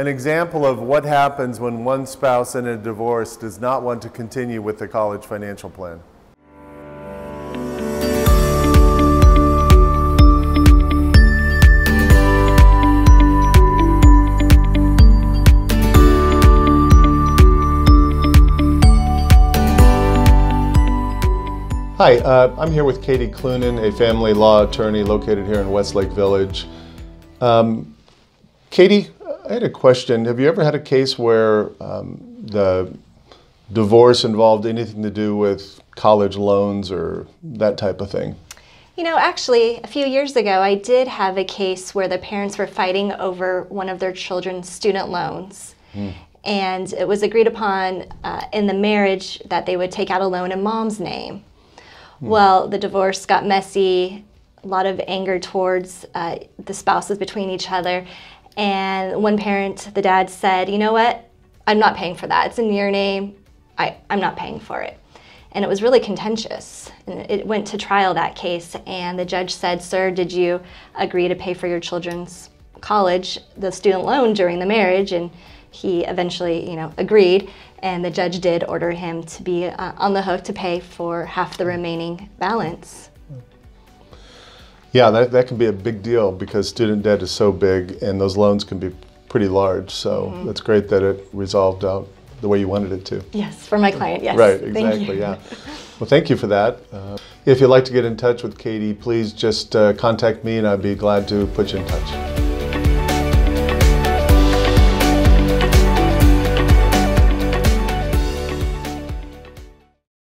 an example of what happens when one spouse in a divorce does not want to continue with the college financial plan. Hi, uh, I'm here with Katie Clunan, a family law attorney located here in Westlake Village. Um, Katie, I had a question. Have you ever had a case where um, the divorce involved anything to do with college loans or that type of thing? You know, actually, a few years ago, I did have a case where the parents were fighting over one of their children's student loans. Hmm. And it was agreed upon uh, in the marriage that they would take out a loan in mom's name. Well, the divorce got messy, a lot of anger towards uh, the spouses between each other. And one parent, the dad, said, You know what? I'm not paying for that. It's in your name. I, I'm not paying for it. And it was really contentious. And it went to trial, that case. And the judge said, Sir, did you agree to pay for your children's college, the student loan during the marriage? And he eventually, you know, agreed, and the judge did order him to be uh, on the hook to pay for half the remaining balance. Yeah, that, that can be a big deal because student debt is so big and those loans can be pretty large. So mm -hmm. that's great that it resolved out the way you wanted it to. Yes, for my client, yes. Right, exactly, yeah. Well, thank you for that. Uh, if you'd like to get in touch with Katie, please just uh, contact me and I'd be glad to put you in touch.